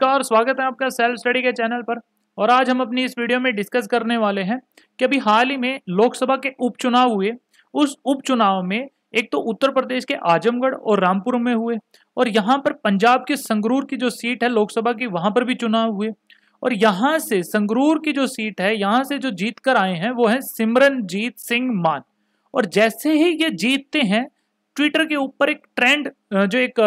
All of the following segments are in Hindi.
नमस्कार स्वागत है आपका सेल्फ स्टडी के चैनल पर। और आज हम अपनी इस वीडियो में डिस्कस करने वाले हैं कि अभी हाल ही में लोकसभा के उपचुनाव हुए। उस उपचुनाव में एक तो उत्तर प्रदेश के आजमगढ़ और रामपुर में हुए और यहाँ पर पंजाब के संगरूर की जो सीट है लोकसभा की, वहाँ पर भी चुनाव हुए। और यहाँ से संगरूर की जो सीट है, यहाँ से जो जीत कर आए हैं, वो है सिमरनजीत सिंह मान। और जैसे ही ये जीतते हैं ट्विटर के ऊपर एक ट्रेंड जो एक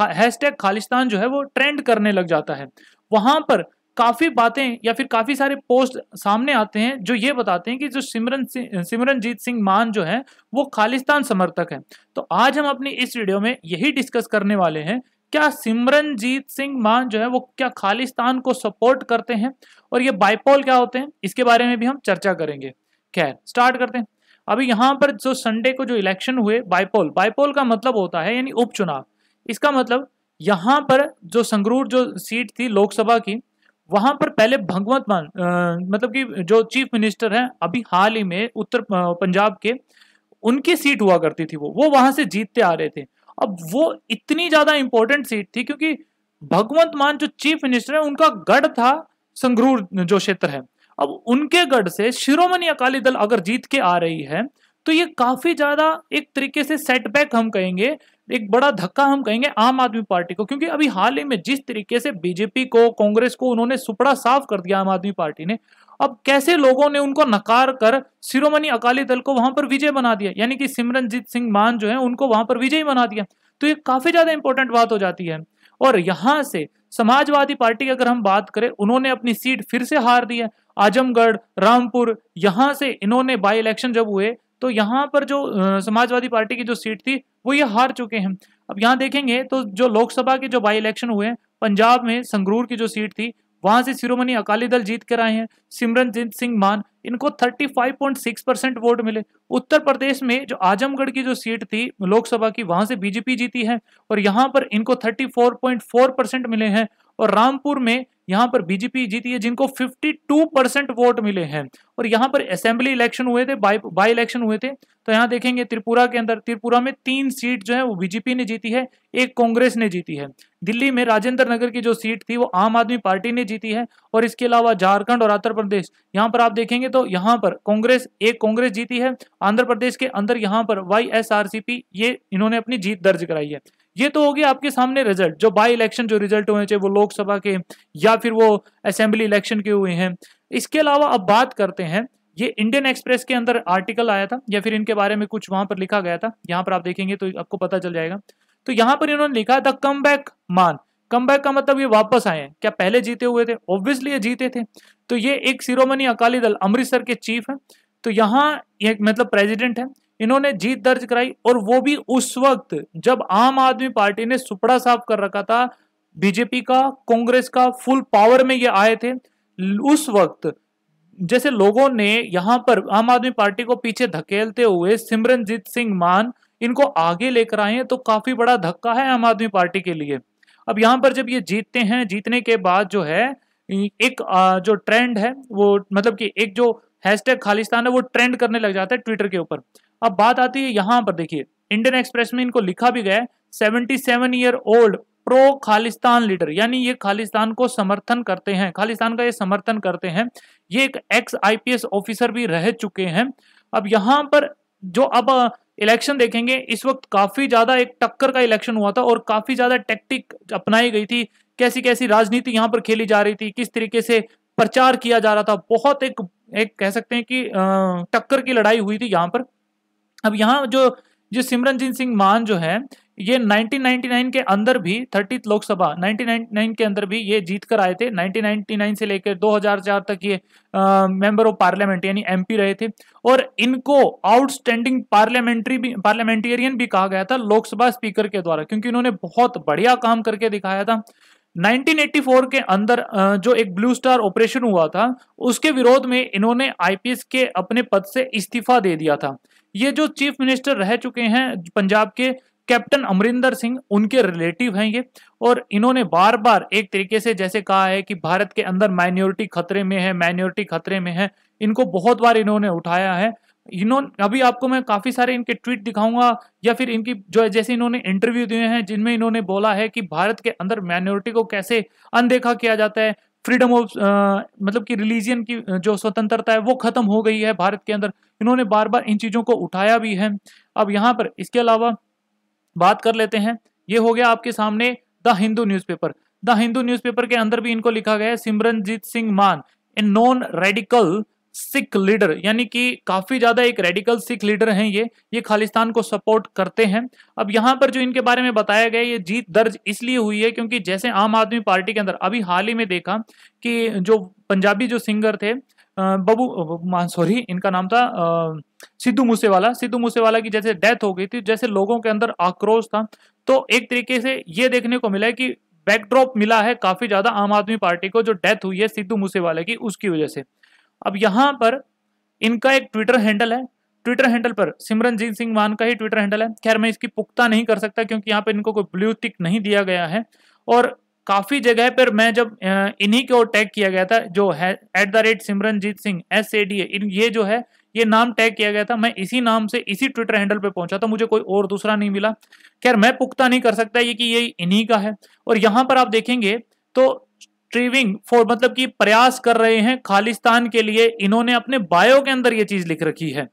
हैशटैग खालिस्तान जो है वो ट्रेंड करने लग जाता है। वहाँ पर काफ़ी बातें या फिर काफ़ी सारे पोस्ट सामने आते हैं जो ये बताते हैं कि जो सिमरन सिमरनजीत सिंह मान जो है, वो खालिस्तान समर्थक है। तो आज हम अपनी इस वीडियो में यही डिस्कस करने वाले हैं, क्या सिमरनजीत सिंह मान जो है, वो क्या खालिस्तान को सपोर्ट करते हैं? और ये बाइपोल क्या होते हैं? इसके बारे में भी हम चर्चा करेंगे। खैर स्टार्ट करते हैं। अभी यहाँ पर जो संडे को जो इलेक्शन हुए बाइपोल बाइपोल का मतलब होता है, यानी उपचुनाव। इसका मतलब यहाँ पर जो संगरूर जो सीट थी लोकसभा की, वहाँ पर पहले भगवंत मान मतलब कि जो चीफ मिनिस्टर हैं, अभी हाल ही में उत्तर पंजाब के, उनकी सीट हुआ करती थी वो। वो वहाँ से जीतते आ रहे थे। अब वो इतनी ज़्यादा इंपॉर्टेंट सीट थी क्योंकि भगवंत मान जो चीफ मिनिस्टर है, उनका गढ़ था संगरूर जो क्षेत्र है। अब उनके गढ़ से शिरोमणि अकाली दल अगर जीत के आ रही है तो ये काफ़ी ज़्यादा एक तरीके से सेटबैक हम कहेंगे, एक बड़ा धक्का हम कहेंगे आम आदमी पार्टी को, क्योंकि अभी हाल ही में जिस तरीके से बीजेपी को, कांग्रेस को उन्होंने सुपड़ा साफ़ कर दिया आम आदमी पार्टी ने, अब कैसे लोगों ने उनको नकार कर शिरोमणि अकाली दल को वहाँ पर विजय बना दिया, यानी कि सिमरनजीत सिंह मान जो है, उनको वहाँ पर विजय बना दिया तो ये काफ़ी ज़्यादा इंपॉर्टेंट बात हो जाती है। और यहाँ से समाजवादी पार्टी की अगर हम बात करें, उन्होंने अपनी सीट फिर से हार दी है आजमगढ़, रामपुर, यहाँ से इन्होंने बाई इलेक्शन जब हुए तो यहाँ पर जो समाजवादी पार्टी की जो सीट थी, वो ये हार चुके हैं। अब यहाँ देखेंगे तो जो लोकसभा के जो बाई इलेक्शन हुए पंजाब में संगरूर की जो सीट थी, वहाँ से शिरोमणि अकाली दल जीत कर आए हैं, सिमरनजीत सिंह मान, इनको 35.6 परसेंट वोट मिले। उत्तर प्रदेश में जो आजमगढ़ की जो सीट थी, लोकसभा की, वहाँ से बीजेपी जीती है, और यहाँ पर इनको 34.4 परसेंट मिले हैं, और रामपुर में यहाँ पर बीजेपी जीती है, जिनको 52 परसेंट वोट मिले हैं। और यहाँ पर असेंबली इलेक्शन हुए थे बाई इलेक्शन हुए थे। तो यहाँ देखेंगे, त्रिपुरा के अंदर, त्रिपुरा में तीन सीट जो है, वो बीजेपी ने जीती है, एक कांग्रेस ने जीती है। दिल्ली में राजेंद्र नगर की जो सीट थी, वो आम आदमी पार्टी ने जीती है, और इसके अलावा झारखंड और आंध्र प्रदेश। यहाँ पर आप देखेंगे तो यहाँ पर कांग्रेस, एक कांग्रेस जीती है, आंध्र प्रदेश के अंदर यहाँ पर वाईएसआरसीपी ये इन्होंने अपनी जीत दर्ज कराई है। ये तो हो गया आपके सामने रिज़ल्ट जो बाई इलेक्शन जो रिज़ल्ट हुए, चाहे वो लोकसभा के या फिर वो असेंबली इलेक्शन के हुए हैं? इसके अलावा अब बात करते हैं, ये इंडियन एक्सप्रेस के अंदर आर्टिकल आया था, या फिर इनके बारे में कुछ वहाँ पर लिखा गया था, यहाँ पर आप देखेंगे तो आपको पता चल जाएगा। तो यहाँ पर इन्होंने लिखा द कम बैक मान। कम बैक का मतलब ये वापस आए हैं। क्या पहले जीते हुए थे? ऑब्वियसली ये जीते थे। तो ये एक सिरोमणि अकाली दल, अमृतसर के चीफ है। तो यहाँ एक मतलब प्रेसिडेंट है। इन्होंने जीत दर्ज कराई और वो भी उस वक्त जब आम आदमी पार्टी ने सुपड़ा साफ़ कर रखा था बीजेपी का, कांग्रेस का फुल पावर में ये आए थे। उस वक्त जैसे लोगों ने यहाँ पर आम आदमी पार्टी को पीछे धकेलते हुए सिमरनजीत सिंह मान इनको आगे लेकर आए तो काफ़ी बड़ा धक्का है आम आदमी पार्टी के लिए। अब यहाँ पर जब ये जीतते हैं, जीतने के बाद जो है, एक जो ट्रेंड है, वो मतलब कि एक जो हैशटैग खालिस्तान है, वो ट्रेंड करने लग जाता है ट्विटर के ऊपर। अब बात आती है यहाँ पर, देखिए इंडियन एक्सप्रेस में इनको लिखा भी गया है seventy seven year old pro Khalistan leader यानी ये खालिस्तान को समर्थन करते हैं। खालिस्तान का ये समर्थन करते हैं। ये एक एक्स आईपीएस ऑफिसर भी रह चुके हैं। अब यहाँ पर जो अब इलेक्शन देखेंगे, इस वक्त काफ़ी ज़्यादा एक टक्कर का इलेक्शन हुआ था और काफ़ी ज़्यादा टेक्टिक अपनाई गई थी। कैसी कैसी राजनीति यहाँ पर खेली जा रही थी, किस तरीके से प्रचार किया जा रहा था, बहुत एक एक कह सकते हैं कि टक्कर की लड़ाई हुई थी यहाँ पर। अब यहाँ जो जो सिमरनजीत सिंह मान जो है ये 1999 के अंदर भी थर्टी लोकसभा 1999 के अंदर भी ये जीत कर आए थे। 1999 से लेकर 2004 तक ये मेंबर ऑफ़ पार्लियामेंट यानी एमपी रहे थे। और इनको आउटस्टैंडिंग पार्लियामेंट्री भी पार्लियामेंटेरियन भी कहा गया था लोकसभा स्पीकर के द्वारा, क्योंकि इन्होंने बहुत बढ़िया काम करके दिखाया था। 1984 के अंदर जो एक ब्लू स्टार ऑपरेशन हुआ था, उसके विरोध में इन्होंने आईपीएस के अपने पद से इस्तीफा दे दिया था। ये जो चीफ मिनिस्टर रह चुके हैं पंजाब के कैप्टन अमरिंदर सिंह, उनके रिलेटिव हैं ये, और इन्होंने बार बार एक तरीके से जैसे कहा है कि भारत के अंदर माइनॉरिटी खतरे में है, माइनॉरिटी खतरे में है, इनको बहुत बार इन्होंने उठाया है। इन्होंने अभी आपको मैं काफ़ी सारे इनके ट्वीट दिखाऊँगा, या फिर इनकी जो है, जैसे इन्होंने इंटरव्यू दिए हैं, जिनमें इन्होंने बोला है कि भारत के अंदर माइनॉरिटी को कैसे अनदेखा किया जाता है, फ्रीडम ऑफ़ मतलब कि रिलीजियन की जो स्वतंत्रता है, वो खत्म हो गई है भारत के अंदर। इन्होंने बार बार इन चीज़ों को उठाया भी है। अब यहाँ पर, इसके अलावा बात कर लेते हैं। ये हो गया आपके सामने the Hindu newspaper. The Hindu newspaper के अंदर भी इनको लिखा गया है, Simranjit Singh Mann, a non radical Sikh leader. यानी कि काफ़ी ज़्यादा एक रेडिकल सिख लीडर हैं ये ये खालिस्तान को सपोर्ट करते हैं। अब यहाँ पर जो इनके बारे में बताया गया, ये जीत दर्ज इसलिए हुई है क्योंकि जैसे आम आदमी पार्टी के अंदर, अभी हाल ही में देखा कि जो पंजाबी जो सिंगर थे बबू मान सॉरी इनका नाम था सिद्धू मूसेवाला। सिद्धू मूसेवाला की जैसे डेथ हो गई थी, जैसे लोगों के अंदर आक्रोश था तो एक तरीके से ये देखने को मिला है कि बैकड्रॉप मिला है काफ़ी ज़्यादा आम आदमी पार्टी को, जो डेथ हुई है सिद्धू मूसेवाले की, उसकी वजह से। अब यहाँ पर इनका एक ट्विटर हैंडल है। ट्विटर हैंडल पर सिमरनजीत सिंह मान का ही ट्विटर हैंडल है। खैर, मैं इसकी पुख्ता नहीं कर सकता क्योंकि यहाँ पर इनको कोई ब्लू टिक नहीं दिया गया है। और काफ़ी जगह पर मैं जब इन्हीं को टैग किया गया था, जो है at the rate Simranjit Singh S A D ये जो है, ये नाम टैग किया गया था। मैं इसी नाम से इसी ट्विटर हैंडल पे पहुँचा था, मुझे कोई और दूसरा नहीं मिला। खैर, मैं पुख्ता नहीं कर सकता ये कि ये इन्हीं का है। और यहाँ पर आप देखेंगे तो स्ट्रीविंग फॉर मतलब कि प्रयास कर रहे हैं, खालिस्तान के लिए, इन्होंने अपने बायो के अंदर ये चीज़ लिख रखी है।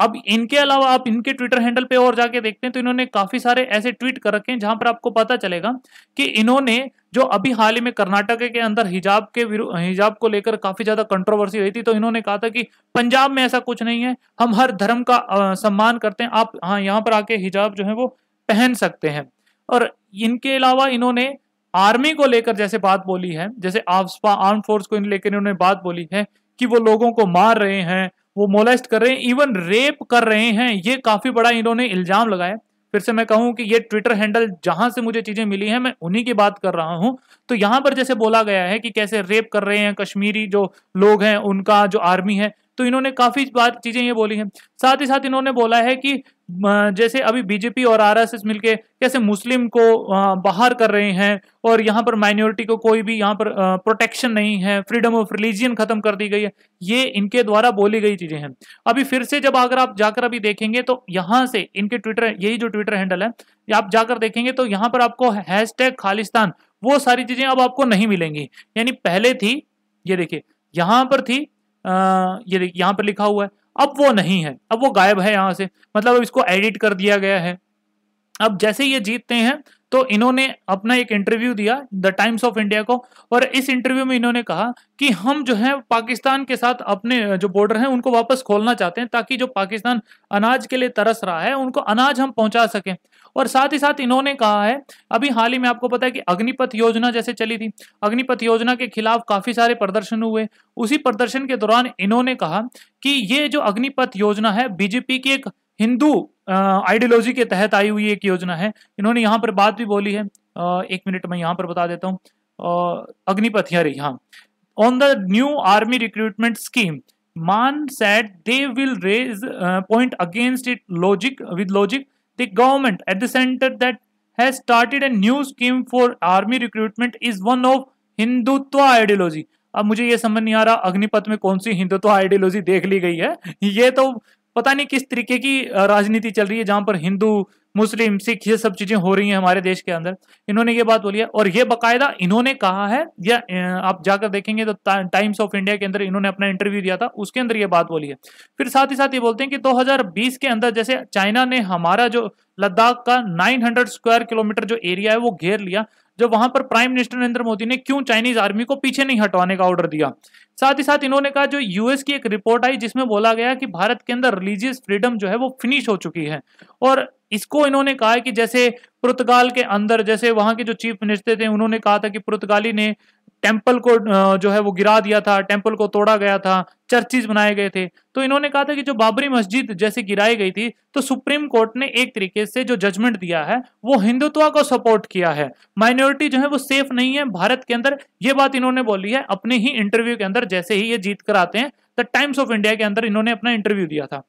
अब इनके अलावा आप इनके ट्विटर हैंडल पे और जाके देखते हैं तो इन्होंने काफ़ी सारे ऐसे ट्वीट कर रखे हैं, जहाँ पर आपको पता चलेगा कि इन्होंने जो अभी हाल ही में कर्नाटक के अंदर हिजाब के हिजाब को लेकर काफ़ी ज़्यादा कंट्रोवर्सी हुई थी तो इन्होंने कहा था कि पंजाब में ऐसा कुछ नहीं है, हम हर धर्म का सम्मान करते हैं, आप हाँ यहाँ पर आके हिजाब जो है वो पहन सकते हैं। और इनके अलावा इन्होंने आर्मी को लेकर जैसे बात बोली है, जैसे आर्म फोर्स को लेकर इन्होंने बात बोली है कि वो लोगों को मार रहे हैं वो मोलेस्ट कर रहे हैं इवन रेप कर रहे हैं, ये काफ़ी बड़ा इन्होंने इल्ज़ाम लगाया। फिर से मैं कहूँ कि ये ट्विटर हैंडल जहाँ से मुझे चीज़ें मिली हैं, मैं उन्हीं की बात कर रहा हूँ। तो यहाँ पर जैसे बोला गया है कि कैसे रेप कर रहे हैं कश्मीरी जो लोग हैं, उनका जो आर्मी है तो इन्होंने काफ़ी बात चीज़ें ये बोली हैं। साथ ही साथ इन्होंने बोला है कि जैसे अभी बीजेपी और आरएसएस मिलके कैसे मुस्लिम को बाहर कर रहे हैं और यहाँ पर माइनॉरिटी को कोई भी यहाँ पर प्रोटेक्शन नहीं है, फ्रीडम ऑफ़ रिलीजियन खत्म कर दी गई है, ये इनके द्वारा बोली गई चीज़ें हैं। अभी फिर से जब अगर आप जाकर अभी देखेंगे तो यहाँ से इनके ट्विटर, यही जो ट्विटर हैंडल है, आप जाकर देखेंगे तो यहाँ पर आपको हैश खालिस्तान, वो सारी चीज़ें अब आपको नहीं मिलेंगी। यानी पहले थी, ये देखिए, यहाँ पर थी ये यहाँ पर लिखा हुआ है, अब वो नहीं है, अब वो गायब है यहाँ से। मतलब इसको एडिट कर दिया गया है। अब जैसे ये जीतते हैं तो इन्होंने अपना एक इंटरव्यू दिया द टाइम्स ऑफ़ इंडिया को, और इस इंटरव्यू में इन्होंने कहा कि हम जो है, पाकिस्तान के साथ अपने, जो बॉर्डर हैं, उनको वापस खोलना चाहते हैं ताकि जो पाकिस्तान अनाज के लिए तरस रहा है, उनको अनाज हम पहुँचा सकें। और साथ ही साथ इन्होंने कहा है, अभी हाल ही में आपको पता है कि अग्निपथ योजना जैसे चली थी, अग्निपथ योजना के खिलाफ काफ़ी सारे प्रदर्शन हुए। उसी प्रदर्शन के दौरान इन्होंने कहा कि ये जो अग्निपथ योजना है बीजेपी की एक हिंदू आइडियोलॉजी के तहत आई हुई एक योजना है। इन्होंने यहाँ पर बात भी बोली है। एक मिनट में यहाँ पर बता देता हूँ। अग्निपथ यारी हाँ। On the new army recruitment scheme Mann said they will raise point against it logic with logic the government at the centre that has started a new scheme for army recruitment is one of Hindutva ideology अब मुझे ये समझ नहीं आ रहा, अग्निपथ में कौन सी हिंदुत्व आइडियोलॉजी देख ली गई है? ये तो पता नहीं किस तरीके की राजनीति चल रही है जहाँ पर हिंदू, मुस्लिम, सिख ये सब चीज़ें हो रही हैं हमारे देश के अंदर। इन्होंने ये बात बोली है और ये बकायदा इन्होंने कहा है, या आप जाकर देखेंगे तो टाइम्स ऑफ़ इंडिया के अंदर इन्होंने अपना इंटरव्यू दिया था, उसके अंदर ये बात बोली है। फिर साथ ही साथ ये बोलते हैं कि 2020 के अंदर जैसे चाइना ने हमारा जो लद्दाख का 900 स्क्वायर किलोमीटर जो एरिया है वो घेर लिया जब वहाँ पर प्राइम मिनिस्टर नरेंद्र मोदी ने क्यों चाइनीज़ आर्मी को पीछे नहीं हटवाने का ऑर्डर दिया? साथ ही साथ इन्होंने कहा, जो यूएस की एक रिपोर्ट आई जिसमें बोला गया कि भारत के अंदर रिलीजियस फ्रीडम जो है वो फिनिश हो चुकी है। और इसको इन्होंने कहा कि जैसे पुर्तगाल के अंदर, जैसे वहाँ के जो चीफ मिनिस्टर थे, उन्होंने कहा था कि पुर्तगाली ने टेंपल को जो है वो गिरा दिया था टेंपल को तोड़ा गया था चर्चिज बनाए गए थे। तो इन्होंने कहा था कि जो बाबरी मस्जिद जैसे गिराई गई थी तो सुप्रीम कोर्ट ने एक तरीके से जो जजमेंट दिया है, वो हिंदुत्व को सपोर्ट किया है। माइनॉरिटी जो है वो सेफ़ नहीं है। भारत के अंदर ये बात इन्होंने बोली है, अपने ही इंटरव्यू के अंदर जैसे ही ये जीत कर आते हैं द टाइम्स ऑफ़ इंडिया के अंदर इन्होंने अपना इंटरव्यू दिया था।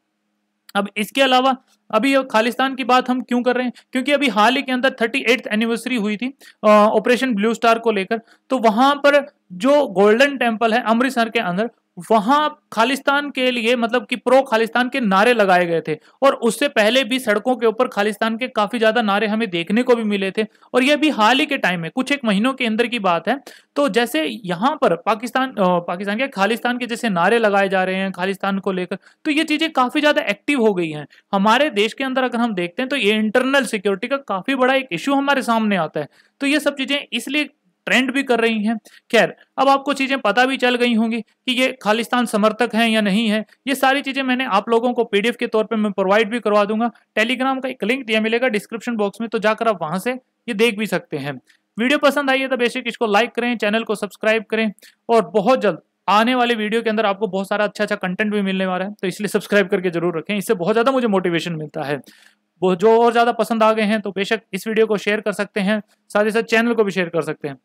अब इसके अलावा, अभी खालिस्तान की बात हम क्यों कर रहे हैं? क्योंकि अभी हाल ही के अंदर थर्टी एट एनिवर्सरी हुई थी ऑपरेशन ब्लू स्टार को लेकर। तो वहाँ पर जो गोल्डन टेंपल है, अमृतसर के अंदर वहाँ खालिस्तान के लिए मतलब कि प्रो खालिस्तान के नारे लगाए गए थे। और उससे पहले भी सड़कों के ऊपर खालिस्तान के काफ़ी ज़्यादा नारे हमें देखने को भी मिले थे। और यह भी हाल ही के टाइम में, कुछ एक महीनों के अंदर की बात है। तो जैसे यहाँ पर पाकिस्तान पाकिस्तान के, खालिस्तान के जैसे नारे लगाए जा रहे हैं, खालिस्तान को लेकर तो ये चीज़ें काफ़ी ज़्यादा एक्टिव हो गई हैं। हमारे देश के अंदर अगर हम देखते हैं तो ये इंटरनल सिक्योरिटी का काफ़ी बड़ा एक इश्यू हमारे सामने आता है। तो ये सब चीज़ें इसलिए ट्रेंड भी कर रही हैं। खैर, अब आपको चीज़ें पता भी चल गई होंगी कि ये खालिस्तान समर्थक हैं या नहीं है। ये सारी चीज़ें मैंने आप लोगों को पीडीएफ के तौर पे मैं प्रोवाइड भी करवा दूँगा। टेलीग्राम का एक लिंक दिया मिलेगा डिस्क्रिप्शन बॉक्स में तो जाकर आप वहाँ से ये देख भी सकते हैं। वीडियो पसंद आई है तो बेसिक इसको लाइक करें चैनल को सब्सक्राइब करें और बहुत जल्द आने वाले वीडियो के अंदर आपको बहुत सारा अच्छा अच्छा कंटेंट भी मिलने वाला है। तो इसलिए सब्सक्राइब करके ज़रूर रखें, इससे बहुत ज़्यादा मुझे मोटिवेशन मिलता है। जो और ज़्यादा पसंद आ गए हैं तो बेशक इस वीडियो को शेयर कर सकते हैं, साथ ही साथ चैनल को भी शेयर कर सकते हैं।